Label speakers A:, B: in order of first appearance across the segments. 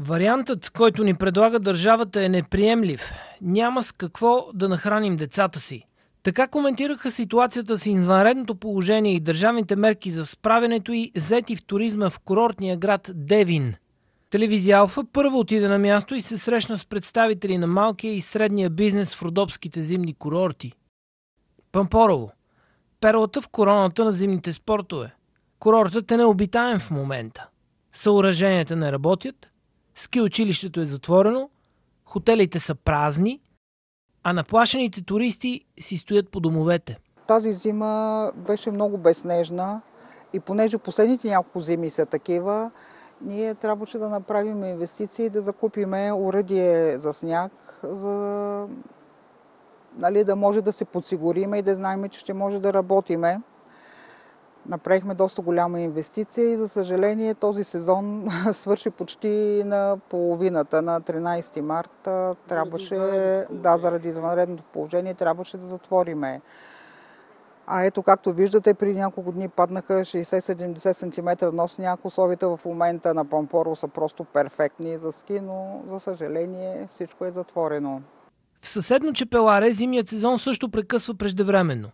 A: Вариантът, който ни предлага държавата е неприемлив. Няма с какво да нахраним децата си. Така коментираха ситуацията с извънредното положение и държавните мерки за справянето и зети в туризма в курортния град Девин. Телевизия Алфа първо отиде на място и се срещна с представители на малкия и средния бизнес в родопските зимни курорти. Пампорово. Перлата в короната на зимните спортове. Курортът е необитаем в момента. Съоръженията не работят, ски училището е затворено, хотелите са празни, а наплашените туристи си стоят по домовете.
B: Тази зима беше много безснежна и понеже последните няколко зими са такива, ние трябваше да направим инвестиции да закупиме уръдие за сняг, за нали, да може да се подсигуриме и да знаем, че ще може да работиме. Направихме доста голяма инвестиция и за съжаление този сезон свърши почти на половината. На 13 марта трябваше, да, заради извънредното положение, трябваше да затвориме. А ето, както виждате, при няколко дни паднаха 60-70 см нос сняг. Условията в момента на Пампоро са просто перфектни за ски, но за съжаление всичко е затворено.
A: В съседно Чепеларе зимият сезон също прекъсва преждевременно.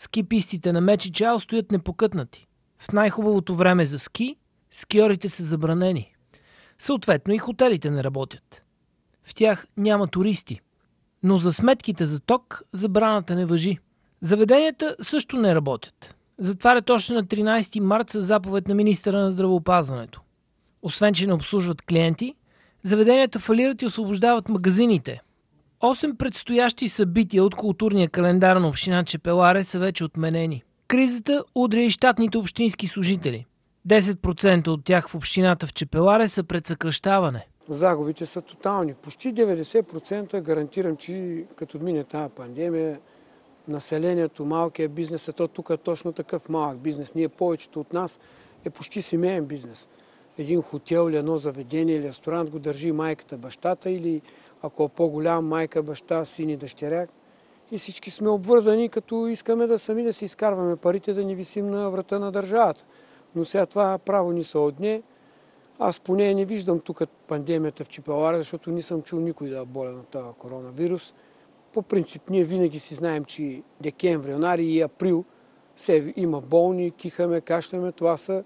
A: Ски пистите на Мечи Чао стоят непокътнати. В най-хубавото време за ски, скиорите са забранени. Съответно и хотелите не работят. В тях няма туристи. Но за сметките за ток забраната не въжи. Заведенията също не работят. Затварят още на 13 март с заповед на министра на здравеопазването. Освен, че не обслужват клиенти, заведенията фалират и освобождават магазините. Осем предстоящи събития от културния календар на община Чепеларе са вече отменени. Кризата удря и щатните общински служители. 10% от тях в общината в Чепеларе са пред съкръщаване.
C: Загубите са тотални. Почти 90% гарантирам, че като мине тази пандемия, населението, малкия бизнес, а то тук е точно такъв малък бизнес. Ние повечето от нас е почти семейен бизнес. Един хотел или едно заведение или ресторант го държи майката, бащата или ако е по-голям майка, баща, син и дъщеря. И всички сме обвързани, като искаме да сами да си изкарваме парите, да ни висим на врата на държавата. Но сега това право ни се отне. Аз поне не виждам тук пандемията в Чипелара, защото не съм чул никой да е болен от този коронавирус. По принцип, ние винаги си знаем, че декември, януари и април се има болни, кихаме, кашляме. Това са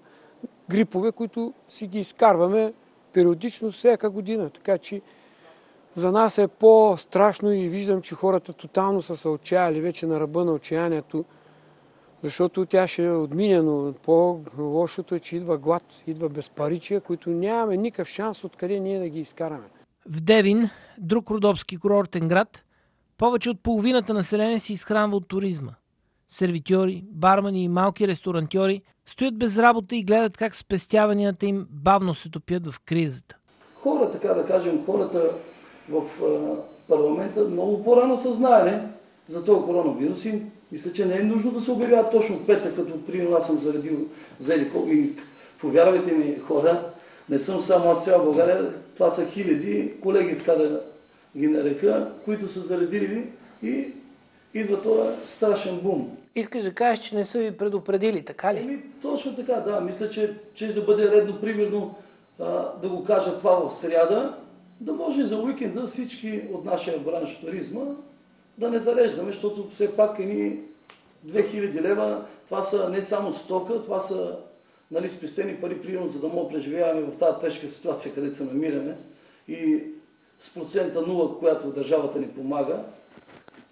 C: грипове, които си ги изкарваме периодично всяка година. Така че за нас е по-страшно и виждам, че хората тотално са се отчаяли вече на ръба на отчаянието, защото тя ще отмине, но по-лошото е, че идва глад, идва безпаричия, които нямаме никакъв шанс откъде ние да ги изкараме.
A: В Девин, друг родопски курортен град, повече от половината население се изхранва от туризма. Сервитьори, бармани и малки ресторантьори стоят без работа и гледат как спестяванията им бавно се топят в кризата.
D: Хора, така да кажем, хората в парламента много по-рано са знаели за този коронавирус и мисля, че не е нужно да се обявява точно петък, като примерно аз съм заредил за и повярвайте ми хора, не съм само аз цяла България, това са хиляди колеги, така да ги нарека, които са заредили и идва този страшен бум.
A: Искаш да кажеш, че не са ви предупредили, така ли?
D: Еми, точно така, да. Мисля, че, ще бъде редно, примерно, а, да го кажа това в сряда, да може за уикенда всички от нашия бранш туризма да не зареждаме, защото все пак едни 2000 лева, това са не само стока, това са нали, спестени пари, примерно, за да мога преживяваме в тази тежка ситуация, където се намираме и с процента нула, която държавата ни помага.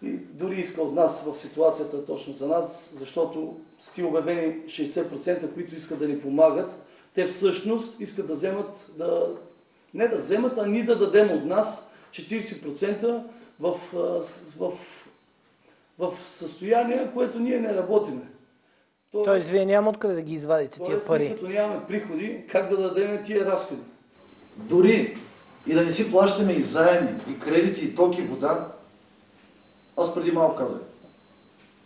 D: И дори иска от нас в ситуацията точно за нас, защото с ти обявени 60%, които искат да ни помагат, те всъщност искат да вземат, да не да вземат, а ни да дадем от нас 40% в, в, в състояние, което ние не работиме.
A: Тоест, Тоест вие няма откъде да ги извадите тия пари.
D: като нямаме приходи, как да дадем тия разходи?
E: Дори и да не си плащаме и заеми, и кредити, и токи, и вода, аз преди малко казах,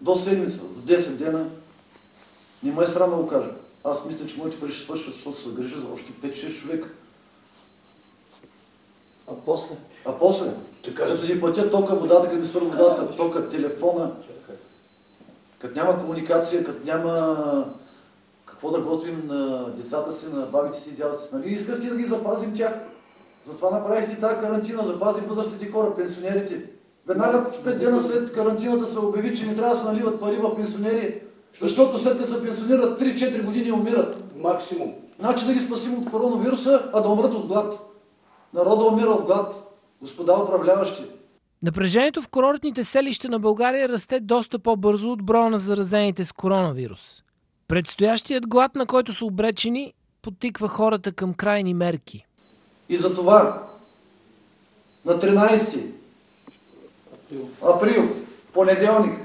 E: до седмица, до 10 дена, не ме е срам да го кажа. Аз мисля, че моите пари ще свършат, защото се грижа за още 5-6 човека.
D: А после?
E: А после? Като ни платят тока, водата, като ми свърна водата, тока, телефона, като няма комуникация, като няма какво да готвим на децата си, на бабите си, дядата си. Нали искат ти да ги запазим тях? Затова направихте тази карантина, запази възрастните хора, пенсионерите. Веднага 5 дена след карантината се обяви, че не трябва да се наливат пари в пенсионери, защото след като се пенсионират 3-4 години умират.
F: Максимум.
E: Значи да ги спасим от коронавируса, а да умрат от глад. Народа умира от глад. Господа управляващи.
A: Напрежението в курортните селища на България расте доста по-бързо от броя на заразените с коронавирус. Предстоящият глад, на който са обречени, подтиква хората към крайни мерки.
E: И за това на 13 април, понеделник,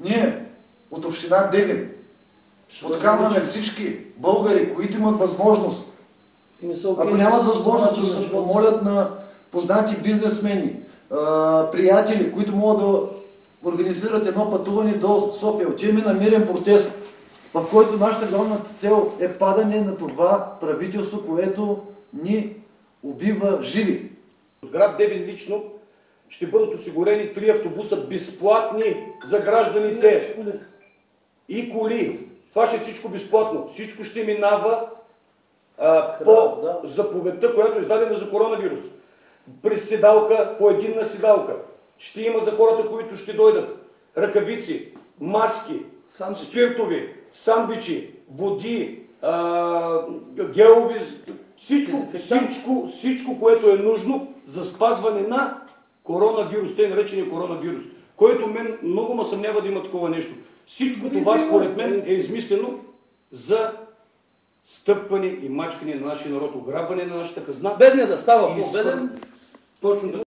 E: ние от община Девин. Подканваме всички българи, които имат възможност,
D: И не са окей
E: ако нямат възможност да се помолят на познати бизнесмени, приятели, които могат да организират едно пътуване до София. Отиваме на мирен протест, в който нашата главна цел е падане на това правителство, което ни убива живи.
F: От град Девин лично ще бъдат осигурени три автобуса безплатни за гражданите и коли. Това ще е всичко безплатно. Всичко ще минава а, по заповедта, която е издадена за коронавирус. През седалка, по единна седалка. Ще има за хората, които ще дойдат ръкавици, маски,
D: Сандвичи.
F: спиртови, сандвичи, води, а, гелови, всичко, всичко, всичко, което е нужно за спазване на коронавирус, тъй наречения коронавирус, който мен много ме съмнява да има такова нещо. Всичко това, според мен, е измислено за стъпване и мачкане на нашия народ, ограбване на нашата хазна.
D: Бедният да става по-беден,
F: Точно така.